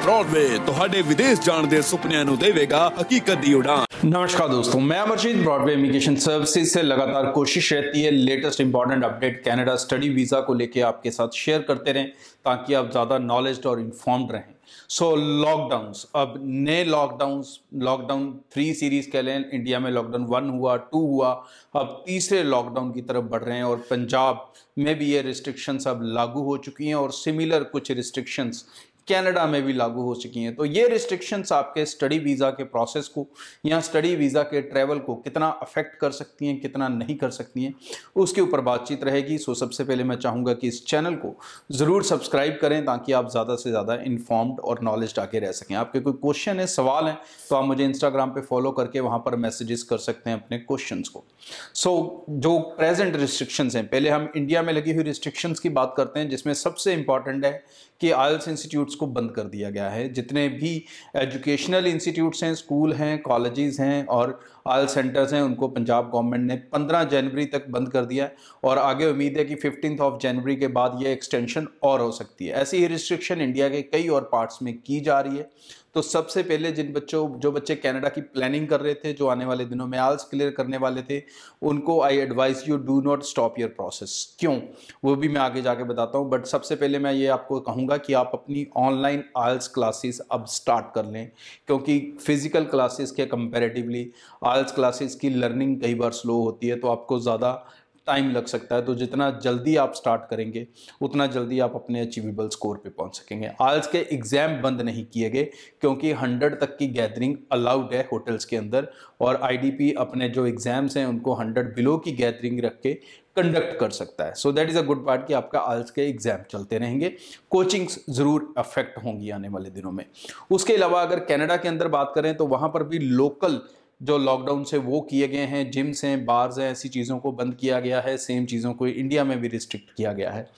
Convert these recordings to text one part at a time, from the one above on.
Broadway ਤੁਹਾਡੇ ਵਿਦੇਸ਼ ਜਾਣ ਦੇ ਸੁਪਨਿਆਂ ਨੂੰ ਦੇਵੇਗਾ ਹਕੀਕਤ ਦੀ ਉਡਾਨ नमस्कार दोस्तों मैं अमरजीत ब्रॉडवे इमिग्रेशन सर्विसेज से लगातार कोशिश रहती है latest important update Canada study visa को लेके आपके साथ शेयर करते रहें ताकि आप ज़्यादा नॉलेज और इन्फॉर्म्ड रहें सो लॉकडाउन्स अब नए लॉकडाउन्स लॉकडाउन थ्री सीरीज कह लें इंडिया में लॉकडाउन वन हुआ टू हुआ अब तीसरे लॉकडाउन की तरफ बढ़ रहे हैं और पंजाब में भी ये रिस्ट्रिक्शंस अब लागू हो चुकी हैं और सिमिलर कुछ रिस्ट्रिक्शंस कनाडा में भी लागू हो चुकी हैं। तो ये रिस्ट्रिक्शंस आपके स्टडी वीज़ा के प्रोसेस को या स्टडी वीज़ा के ट्रैवल को कितना अफेक्ट कर सकती हैं कितना नहीं कर सकती हैं उसके ऊपर बातचीत रहेगी। सो सबसे पहले मैं चाहूँगा कि इस चैनल को ज़रूर सब्सक्राइब करें ताकि आप ज़्यादा से ज़्यादा इन्फॉर्म्ड और नॉलेज आके रह सकें। आपके कोई क्वेश्चन है सवाल हैं तो आप मुझे इंस्टाग्राम पर फॉलो करके वहाँ पर मैसेजेस कर सकते हैं अपने क्वेश्चन को। सो so, जो प्रेजेंट रिस्ट्रिक्शंस हैं पहले हम इंडिया में लगी हुई रिस्ट्रिक्शंस की बात करते हैं जिसमें सबसे इंपॉर्टेंट है कि आयल्स इंस्टीट्यूट्स को बंद कर दिया गया है। जितने भी एजुकेशनल इंस्टीट्यूट्स हैं, स्कूल हैं, कॉलेजेस हैं और आल सेंटर्स हैं, उनको पंजाब गवर्नमेंट ने 15 जनवरी तक बंद कर दिया है और आगे उम्मीद है कि फिफ्टीन ऑफ़ जनवरी के बाद ये एक्सटेंशन और हो सकती है। ऐसी ही रिस्ट्रिक्शन इंडिया के कई और पार्ट्स में की जा रही है। तो सबसे पहले जिन बच्चों, जो बच्चे कनाडा की प्लानिंग कर रहे थे, जो आने वाले दिनों में आल्स क्लियर करने वाले थे, उनको I advise you do not stop your process क्यों? वो भी मैं आगे जाके बताता हूँ बट सबसे पहले मैं ये आपको कहूँगा कि आप अपनी ऑनलाइन आल्स क्लासेस अब स्टार्ट कर लें, क्योंकि फ़िज़िकल क्लासेस के कंपेरेटिवली आल्स क्लासेस की लर्निंग कई बार स्लो होती है तो आपको ज़्यादा टाइम लग सकता है तो जितना जल्दी आप स्टार्ट करेंगे, उतना जल्दी आप अपने अचीवेबल स्कोर पे पहुँच सकेंगे। आज के एग्ज़ाम बंद नहीं किए गए, क्योंकि 100 तक की गैदरिंग अलाउड है होटल्स के अंदर, और आईडीपी अपने जो एग्ज़ाम्स हैं, उनको 100 बिलो की गैदरिंग रख के कंडक्ट कर सकता है। So that is a good part कि आपका आल्स के एग्ज़ाम चलते रहेंगे। कोचिंग्स ज़रूर अफेक्ट होंगी आने वाले दिनों में। उसके अलावा अगर कनाडा के अंदर बात करें तो वहाँ पर भी लोकल जो लॉकडाउन से वो किए गए हैं जिम्स हैं बार्स हैं, ऐसी चीज़ों को बंद किया गया है सेम चीज़ों को इंडिया में भी रिस्ट्रिक्ट किया गया है।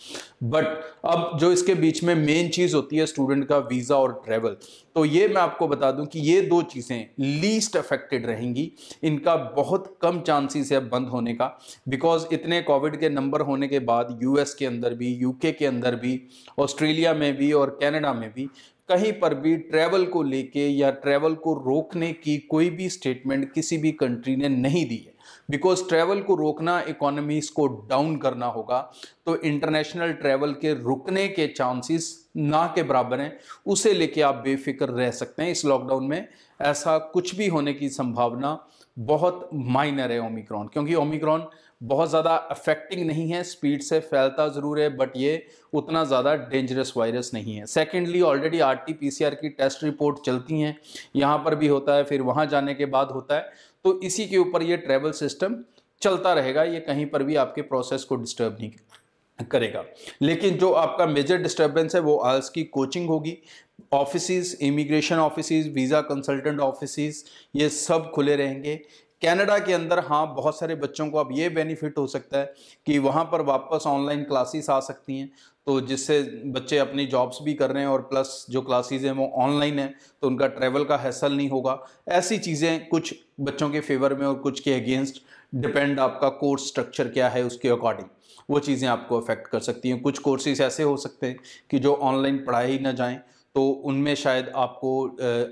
बट अब जो इसके बीच में मेन चीज़ होती है स्टूडेंट का वीज़ा और ट्रैवल तो ये मैं आपको बता दूँ कि ये दो चीज़ें लीस्ट अफेक्टेड रहेंगी। इनका बहुत कम चांसेस है बंद होने का बिकॉज़ इतने कोविड के नंबर होने के बाद यूएस के अंदर भी यूके के अंदर भी ऑस्ट्रेलिया में भी और कनाडा में भी कहीं पर भी ट्रैवल को लेके या ट्रैवल को रोकने की कोई भी स्टेटमेंट किसी भी कंट्री ने नहीं दी है। बिकॉज़ ट्रैवल को रोकना इकोनॉमीज को डाउन करना होगा तो इंटरनेशनल ट्रैवल के रुकने के चांसेस ना के बराबर हैं, उसे लेके आप बेफिक्र रह सकते हैं। इस लॉकडाउन में ऐसा कुछ भी होने की संभावना बहुत माइनर है ओमिक्रॉन क्योंकि ओमिक्रॉन बहुत ज़्यादा अफेक्टिंग नहीं है स्पीड से फैलता ज़रूर है बट ये उतना ज़्यादा डेंजरस वायरस नहीं है। Secondly already R T P C R की टेस्ट रिपोर्ट चलती हैं, यहाँ पर भी होता है, फिर वहाँ जाने के बाद होता है तो इसी के ऊपर ये ट्रैवल सिस्टम चलता रहेगा, ये कहीं पर भी आपके प्रोसेस को डिस्टर्ब नहीं करेगा लेकिन जो आपका मेजर डिस्टर्बेंस है, वो आल्स की कोचिंग होगी। Office immigration office visa consultant office ये सब खुले रहेंगे। कनाडा के अंदर हाँ बहुत सारे बच्चों को अब ये बेनिफिट हो सकता है कि वहाँ पर वापस ऑनलाइन क्लासेस आ सकती हैं तो जिससे बच्चे अपनी जॉब्स भी कर रहे हैं और प्लस जो क्लासेस हैं वो ऑनलाइन हैं तो उनका ट्रैवल का हैसल नहीं होगा। ऐसी चीज़ें कुछ बच्चों के फेवर में और कुछ के अगेंस्ट डिपेंड आपका कोर्स स्ट्रक्चर क्या है उसके अकॉर्डिंग वो चीज़ें आपको अफेक्ट कर सकती हैं। कुछ कोर्सेज ऐसे हो सकते हैं कि जो ऑनलाइन पढ़ाई ना जाएँ तो उनमें शायद आपको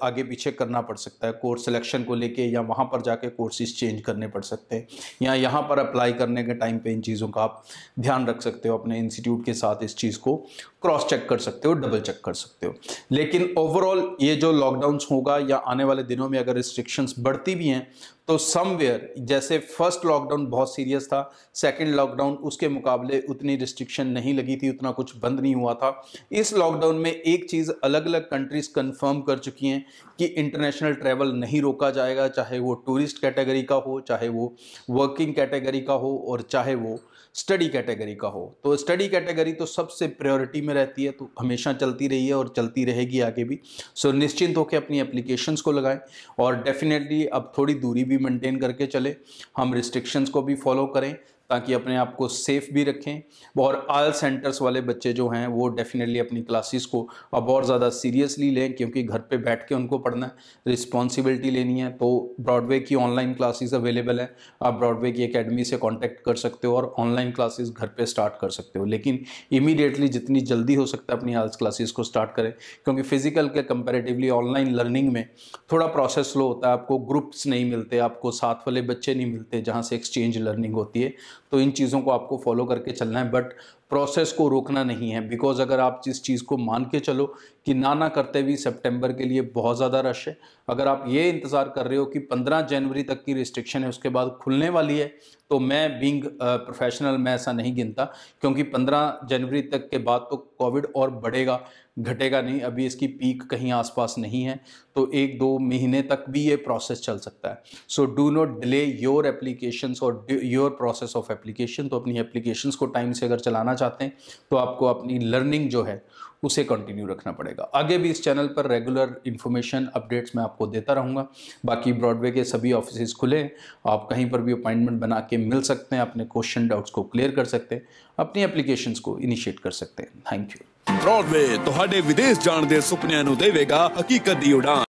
आगे पीछे करना पड़ सकता है। कोर्स सिलेक्शन को लेके या वहाँ पर जाके कोर्सेज चेंज करने पड़ सकते हैं। या यहाँ पर अप्लाई करने के टाइम पे इन चीज़ों का आप ध्यान रख सकते हो, अपने इंस्टीट्यूट के साथ इस चीज़ को क्रॉस चेक कर सकते हो, डबल चेक कर सकते हो। लेकिन ओवरऑल ये जो लॉकडाउन होगा या आने वाले दिनों में अगर रिस्ट्रिक्शंस बढ़ती भी हैं तो समवेयर जैसे फ़र्स्ट लॉकडाउन बहुत सीरियस था सेकंड लॉकडाउन उसके मुकाबले उतनी रिस्ट्रिक्शन नहीं लगी थी, उतना कुछ बंद नहीं हुआ था। इस लॉकडाउन में एक चीज़ अलग अलग कंट्रीज़ कंफर्म कर चुकी हैं कि इंटरनेशनल ट्रैवल नहीं रोका जाएगा, चाहे वो टूरिस्ट कैटेगरी का हो, चाहे वो वर्किंग कैटेगरी का हो, और चाहे वो स्टडी कैटेगरी का हो। तो स्टडी कैटेगरी तो सबसे प्रायोरिटी में रहती है तो हमेशा चलती रही है और चलती रहेगी आगे भी। सो निश्चिंत होकर अपनी एप्लीकेशंस को लगाएँ, और डेफिनेटली अब थोड़ी दूरी भी मेंटेन करके चले। हम रिस्ट्रिक्शंस को भी फॉलो करें। ताकि अपने आप को सेफ़ भी रखें। और आयल सेंटर्स वाले बच्चे जो हैं, वो डेफिनेटली अपनी क्लासेस को अब और ज़्यादा सीरियसली लें, क्योंकि घर पे बैठ के उनको पढ़ना है रिस्पॉन्सिबिलिटी लेनी है। तो ब्रॉडवे की ऑनलाइन क्लासेस अवेलेबल है। आप ब्रॉडवे की अकेडमी से कॉन्टैक्ट कर सकते हो और ऑनलाइन क्लासेस घर पर स्टार्ट कर सकते हो। लेकिन इमीडिएटली जितनी जल्दी हो सकता है, अपनी आल्स क्लासेस को स्टार्ट करें। क्योंकि फ़िज़िकल के कंपेरेटिवली ऑनलाइन लर्निंग में थोड़ा प्रोसेस स्लो होता है। आपको ग्रुप्स नहीं मिलते, आपको साथ वाले बच्चे नहीं मिलते जहाँ से एक्सचेंज लर्निंग होती है। तो इन चीज़ों को आपको फॉलो करके चलना है बट प्रोसेस को रोकना नहीं है। बिकॉज़ अगर आप जिस चीज़ को मान के चलो कि ना ना करते हुए सितंबर के लिए बहुत ज़्यादा रश है। अगर आप ये इंतज़ार कर रहे हो कि 15 जनवरी तक की रिस्ट्रिक्शन है, उसके बाद खुलने वाली है तो मैं बींग प्रोफेशनल मैं ऐसा नहीं गिनता। क्योंकि 15 जनवरी तक के बाद तो कोविड और बढ़ेगा, घटेगा नहीं। अभी इसकी पीक कहीं आसपास नहीं है तो एक दो महीने तक भी ये प्रोसेस चल सकता है। So do not delay your applications और योर प्रोसेस ऑफ़ एप्लीकेशन तो अपनी एप्लीकेशंस को टाइम से अगर चलाना चाहते हैं तो आपको अपनी लर्निंग जो है उसे कंटिन्यू रखना पड़ेगा आगे भी इस चैनल पर रेगुलर इन्फॉर्मेशन अपडेट्स मैं आपको देता रहूँगा बाकी ब्रॉडवे के सभी ऑफिस खुले आप कहीं पर भी अपॉइंटमेंट बना के मिल सकते हैं अपने क्वेश्चन डाउट्स को क्लियर कर सकते हैं अपनी एप्लीकेशंस को इनिशिएट कर सकते हैं थैंक यू ब्रॉडवे ਤੁਹਾਡੇ ਵਿਦੇਸ਼ ਜਾਣ ਦੇ ਸੁਪਨਿਆਂ ਨੂੰ ਦੇਵੇਗਾ ਹਕੀਕਤ ਦੀ ਉਡਾਨ